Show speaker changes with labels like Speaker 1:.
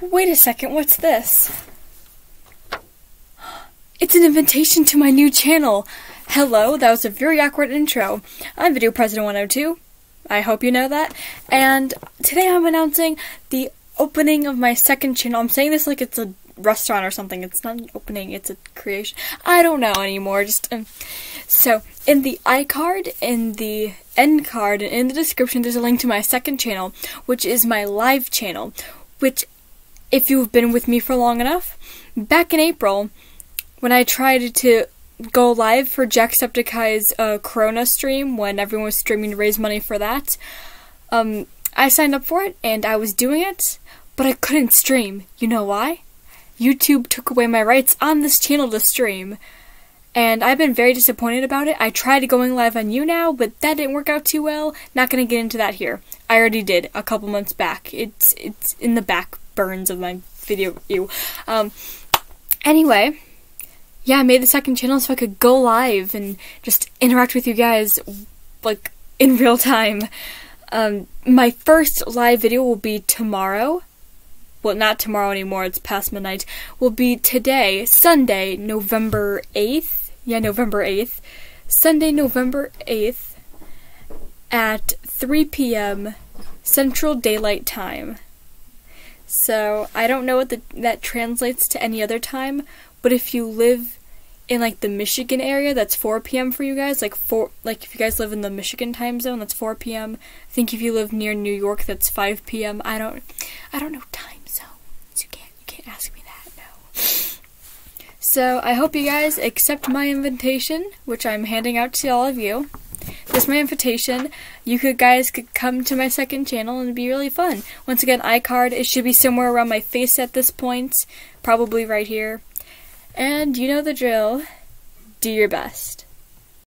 Speaker 1: Wait a second, what's this? It's an invitation to my new channel. Hello, that was a very awkward intro. I'm Video President 102. I hope you know that. And today I'm announcing the opening of my second channel. I'm saying this like it's a restaurant or something. It's not an opening, it's a creation. I don't know anymore. Just um, so in the iCard, in the end card, and in the description, there's a link to my second channel, which is my live channel. Which, if you've been with me for long enough, back in April, when I tried to go live for Jacksepticeye's uh, Corona stream, when everyone was streaming to raise money for that, um, I signed up for it and I was doing it, but I couldn't stream. You know why? YouTube took away my rights on this channel to stream. And I've been very disappointed about it. I tried going live on YouNow, but that didn't work out too well. Not gonna get into that here. I already did a couple months back. It's it's in the back burns of my video view. Um anyway, yeah, I made the second channel so I could go live and just interact with you guys like in real time. Um, my first live video will be tomorrow well, not tomorrow anymore, it's past midnight, will be today, Sunday, November 8th. Yeah, November 8th. Sunday, November 8th at 3 p.m. Central Daylight Time. So, I don't know what the, that translates to any other time, but if you live in like the Michigan area, that's 4 p.m. for you guys. Like four, like if you guys live in the Michigan time zone, that's 4 p.m. I think if you live near New York, that's 5 p.m. I don't, I don't know time you can't you can't ask me that, no. So I hope you guys accept my invitation, which I'm handing out to all of you. This is my invitation. You could guys could come to my second channel and it'd be really fun. Once again, iCard, it should be somewhere around my face at this point. Probably right here. And you know the drill. Do your best.